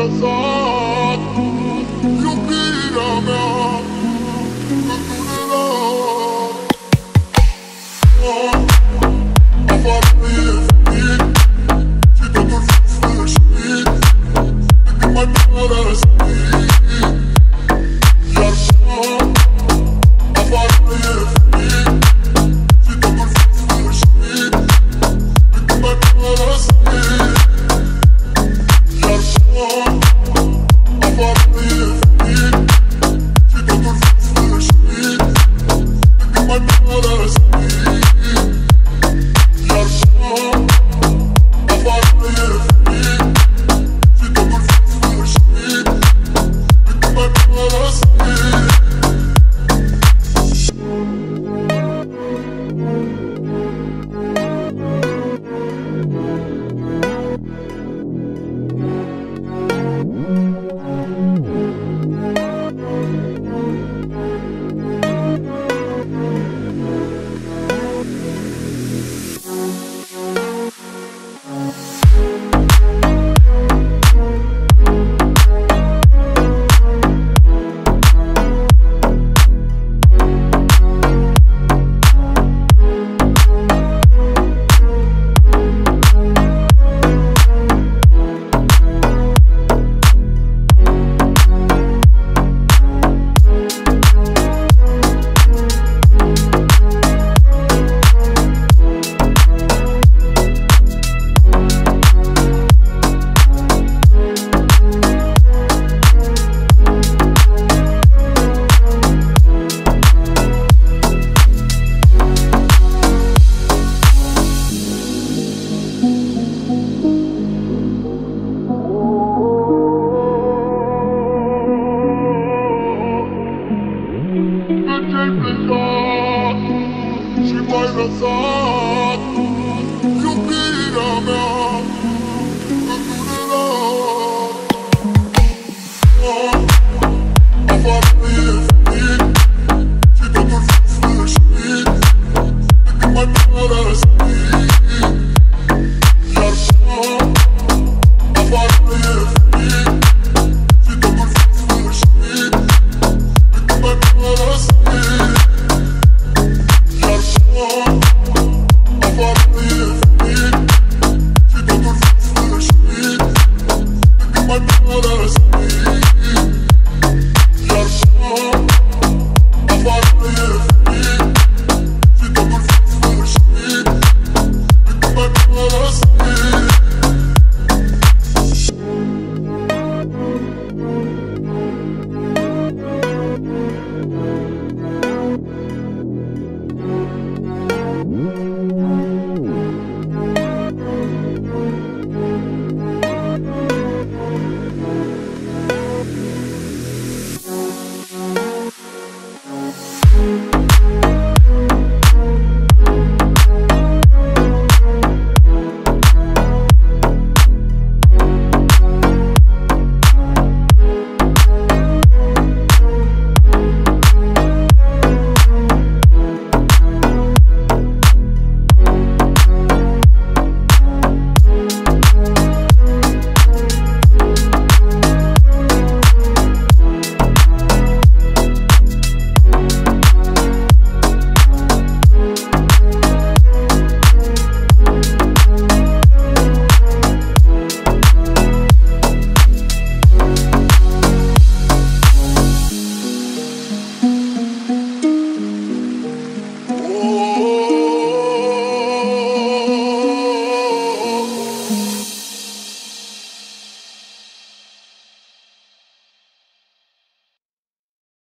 microphone. inventar și mai lăsat iubirea mea Thank you.